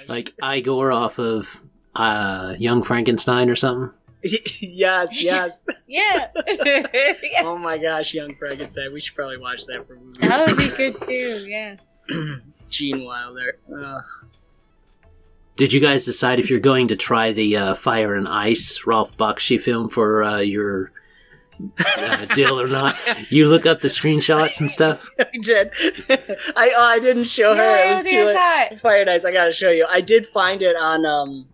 gosh. Like Igor off of uh, Young Frankenstein or something. yes, yes. Yeah. Oh my gosh, Young Frankenstein. We should probably watch that for a movie. that would be good too. Yeah. Gene Wilder. Ugh. Did you guys decide if you're going to try the uh, Fire and Ice Ralph Bakshi film for uh, your uh, deal or not? You look up the screenshots and stuff. I did. I oh, I didn't show her. Yeah, it was too think late. Fire Nice. I gotta show you. I did find it on um,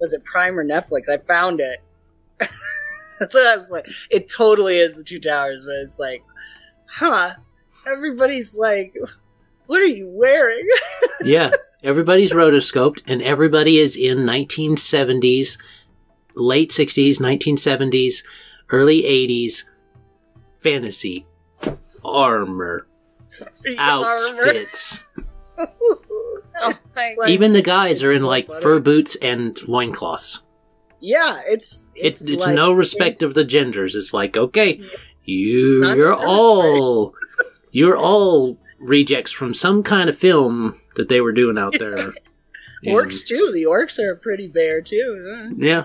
was it Prime or Netflix? I found it. That's like it. Totally is the Two Towers, but it's like, huh? Everybody's like, what are you wearing? Yeah, everybody's rotoscoped, and everybody is in 1970s, late 60s, 1970s, early 80s fantasy armor outfits. Oh Like- Even the guys are in like Butter. fur boots and loincloths. yeah, it's It's it's, it's like- no respect of the genders. It's like okay, you you're all you're all rejects from some kind of film that they were doing out there. And- Orcs too. The orcs are pretty bare too. huh? Yeah.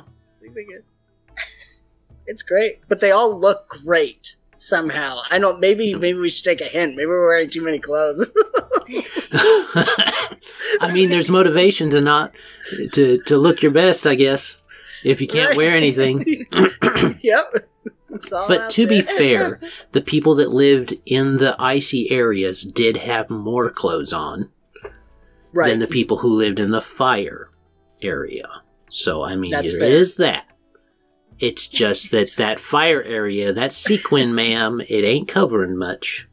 It's great, but they all look great somehow. I don't. Maybe maybe we should take a hint. Maybe we're wearing too many clothes. I mean, there's motivation to not to to look your best, I guess, if you can't wear anything. yep. But to be fair, the people that lived in the icy areas did have more clothes on right? than the people who lived in the fire area. So I mean, That's there fair. is that. It's just that that fire area, that sequin, ma'am, it ain't covering much.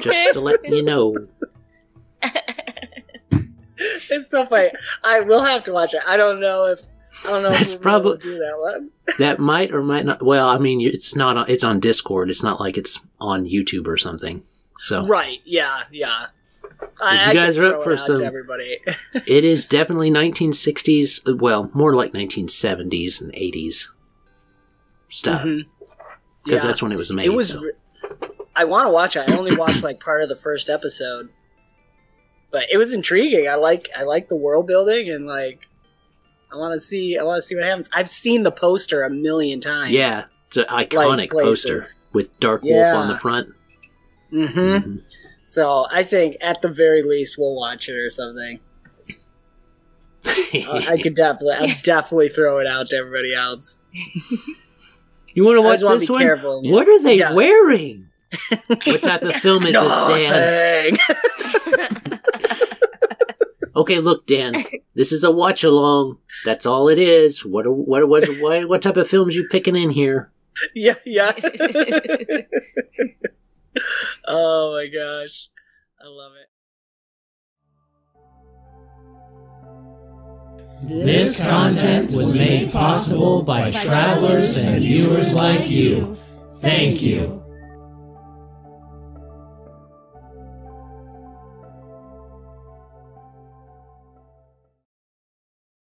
just to let you know. it's so funny. I will have to watch it. I don't know if I don't know That's if we'll able probably- to do that one. That might or might not. Well, I mean, it's not. On, it's on Discord. It's not like it's on YouTube or something. So Right? Yeah, yeah. If you guys are up for some- everybody. it is definitely 1960s. Well, more like 1970s and 80s stuff because Mhm. Yeah. that's when it was made. It was. so. I want to watch it. I only watched like part of the first episode, but it was intriguing. I like I like the world building and like I want to see I want to see what happens. I've seen the poster a million times. Yeah, it's an iconic poster with Dark Wolf on the front. Mhm. So I think at the very least we'll watch it or something. Uh, I could definitely, I'll definitely throw it out to everybody else. you want to watch this be one? careful. What are they Yeah. wearing? what type of film is this, Dan? Okay, look, Dan. This is a watch along. That's all it is. What what what what, what type of films you picking in here? yeah, yeah. Oh my gosh, I love it. This content was made possible by travelers and viewers like you. Thank you.